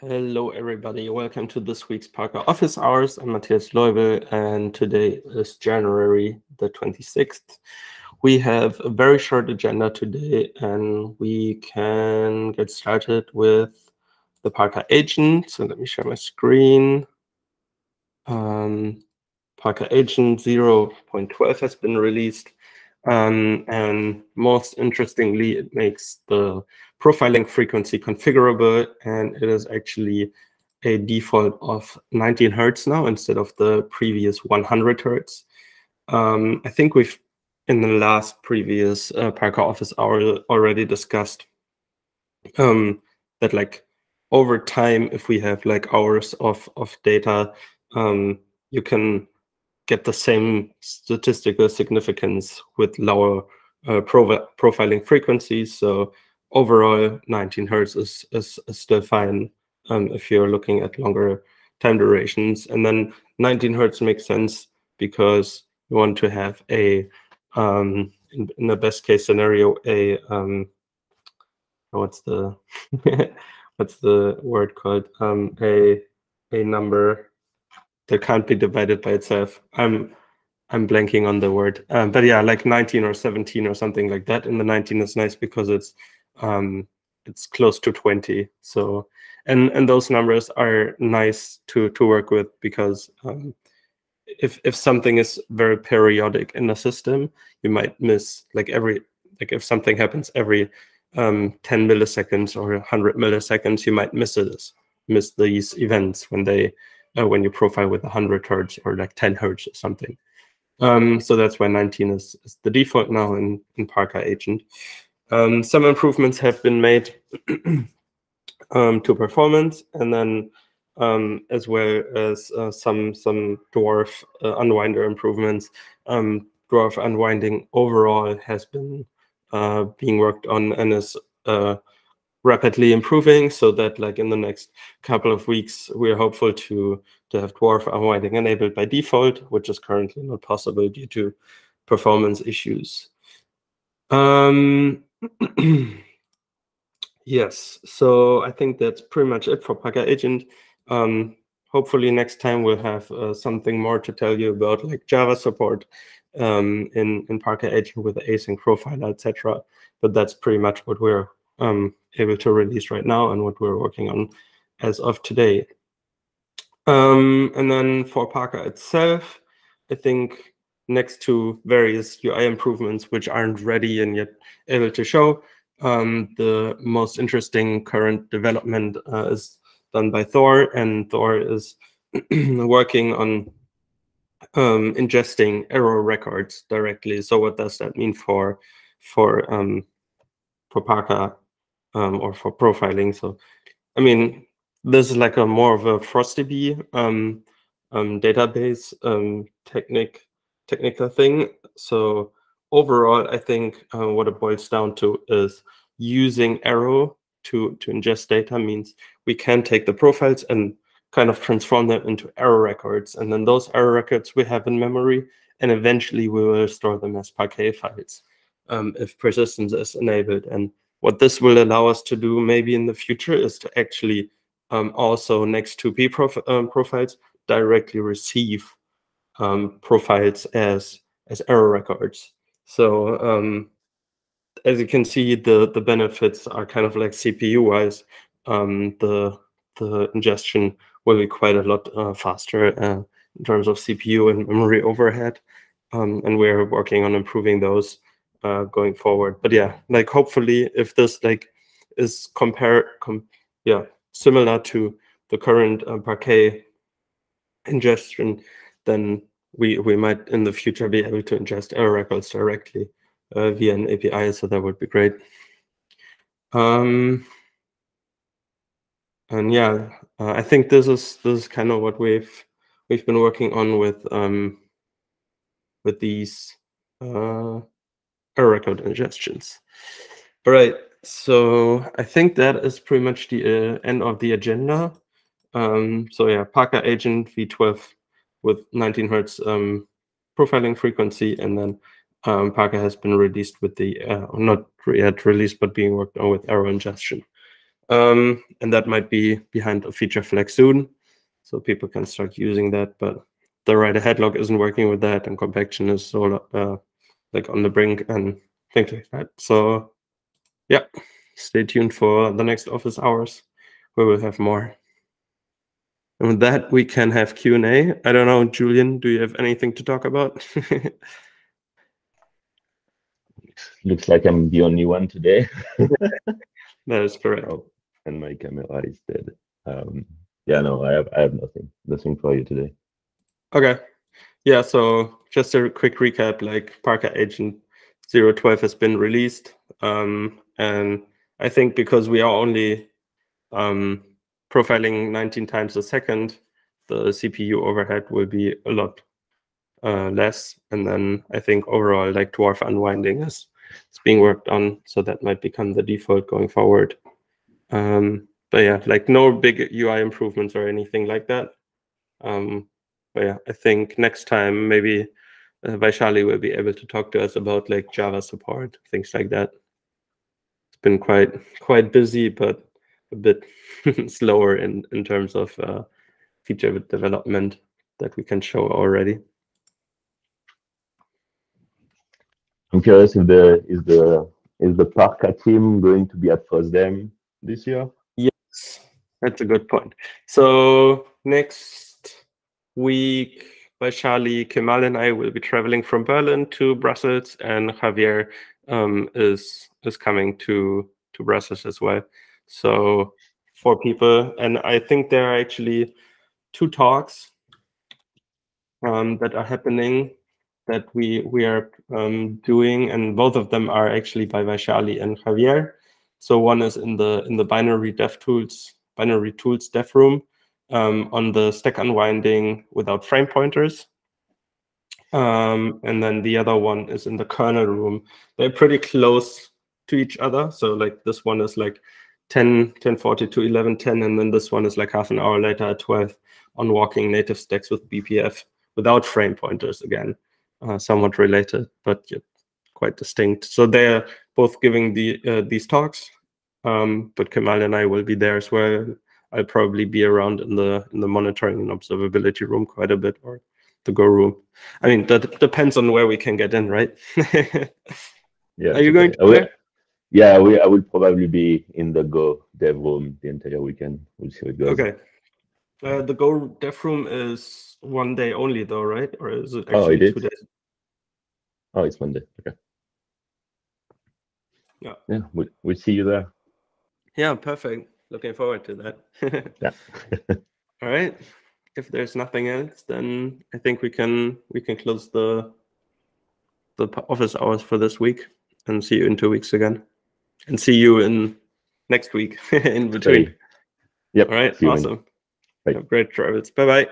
Hello, everybody. Welcome to this week's Parca Office Hours. I'm Mathias Loibl, and today is January the 26th. We have a very short agenda today, and we can get started with the Parca agent. So let me share my screen. Um, Parca agent 0.12 has been released. Um, and most interestingly, it makes the profiling frequency configurable, and it is actually a default of 19 hertz now instead of the previous 100 hertz. Um, I think we've in the last previous uh, Parca office hour already discussed um, that like over time, if we have like hours of of data, um, you can get the same statistical significance with lower uh, profiling frequencies. So overall, 19 hertz is, is, is still fine um, if you're looking at longer time durations. And then 19 hertz makes sense because you want to have a, um, in, in, the best case scenario, a, um, what's the, what's the word called? Um, a, a number that can't be divided by itself. I'm I'm blanking on the word, um, but yeah, like 19 or 17 or something like that. And the 19 is nice because it's um, it's close to 20. So and and those numbers are nice to to work with because um, if if something is very periodic in the system, you might miss like every like if something happens every um, 10 milliseconds or 100 milliseconds, you might miss it miss these events when they uh, when you profile with 100 hertz or like 10 hertz or something. Um, so that's why 19 is, is, the default now in, in Parca Agent. Um, some improvements have been made um, to performance, and then um, as well as uh, some some dwarf uh, unwinder improvements. Um, dwarf unwinding overall has been uh, being worked on and is uh, rapidly improving so that like in the next couple of weeks we're hopeful to to have dwarf unwinding enabled by default which is currently not possible due to performance issues um yes so i think that's pretty much it for Parca agent um hopefully next time we'll have uh, something more to tell you about like java support um in in Parca agent with the async profiler etc but that's pretty much what we're um, able to release right now and what we're working on as of today. Um, and then for Parca itself, I think next to various UI improvements which aren't ready and yet able to show, um, the most interesting current development uh, is done by Thor, and Thor is working on um, ingesting Arrow records directly. So what does that mean for for um, for Parca um, or for profiling. So, I mean, this is like a more of a FrostDB um, um, database um, technique, technical thing. So overall, I think uh, what it boils down to is using Arrow to, to ingest data means we can take the profiles and kind of transform them into Arrow records. And then those Arrow records we have in memory, and eventually we will store them as Parquet files um, if persistence is enabled. And what this will allow us to do maybe in the future is to actually um, also next to pprof um, profiles directly receive um, profiles as as Arrow records. So um, as you can see, the the benefits are kind of like CPU wise. Um, the the ingestion will be quite a lot uh, faster uh, in terms of CPU and memory overhead, um, and we're working on improving those uh, going forward. But yeah, like hopefully if this like is compare com yeah similar to the current uh, Parca ingestion, then we we might in the future be able to ingest Arrow records directly uh, via an API. So that would be great. Um, and yeah, uh, I think this is this is kind of what we've we've been working on with um, with these uh, Arrow record ingestions. All right, so I think that is pretty much the uh, end of the agenda. Um, so yeah, Parca agent v12 with 19 hertz um, profiling frequency, and then um, Parca has been released with the uh, not yet released, but being worked on with Arrow ingestion. Um, and that might be behind a feature flag soon. So people can start using that, but the write-ahead log isn't working with that and compaction is all uh, like on the brink and things like that. So yeah, stay tuned for the next office hours where we'll have more. And with that, we can have Q&A. I don't know, Julian, do you have anything to talk about? Looks like I'm the only one today. that is correct. Oh, and my camera is dead. Um, yeah, no, I have I have nothing, nothing for you today. Okay. Yeah, so just a quick recap, like Parca Agent 012 has been released. Um, and I think because we are only um, profiling 19 times a second, the CPU overhead will be a lot uh, less. And then I think overall, like dwarf unwinding is, is being worked on. So that might become the default going forward. Um, but yeah, like no big UI improvements or anything like that. Um, but yeah, I think next time maybe uh, Vaishali will be able to talk to us about like Java support, things like that. It's been quite quite busy, but a bit slower in in terms of uh, feature development that we can show already. I'm curious if the is the is the Parca team going to be at FOSDEM this year? Yes, that's a good point. So next week, Vaishali, Kemal, and I will be traveling from Berlin to Brussels, and Javier um, is is coming to to Brussels as well. So for people, and I think there are actually two talks um, that are happening that we we are um, doing, and both of them are actually by Vaishali and Javier. So one is in the in the binary dev tools binary tools dev room um, on the stack unwinding without frame pointers. Um, and then the other one is in the kernel room. They're pretty close to each other. So like this one is like 10, 1040 to 1110, and then this one is like half an hour later at 12 on walking native stacks with BPF without frame pointers again, uh, somewhat related, but yeah, quite distinct. So they're both giving the uh, these talks, um, but Kemal and I will be there as well. I'll probably be around in the in the monitoring and observability room quite a bit, or the Go room. I mean, that depends on where we can get in, right? yeah. Are you going to? Yeah, we, I will probably be in the Go dev room the entire weekend. We'll see how it goes. Okay. Uh, the Go dev room is one day only, though, right? Or is it Oh, actually it is? two days? Oh, it's Monday. Okay. Yeah. Yeah, we'll, we'll see you there. Yeah, perfect. Looking forward to that. Yeah. All right. If there's nothing else, then I think we can we can close the the office hours for this week and see you in two weeks again, and see you in next week in between. Yep. All right. Awesome. Bye. Have great travels. Bye bye.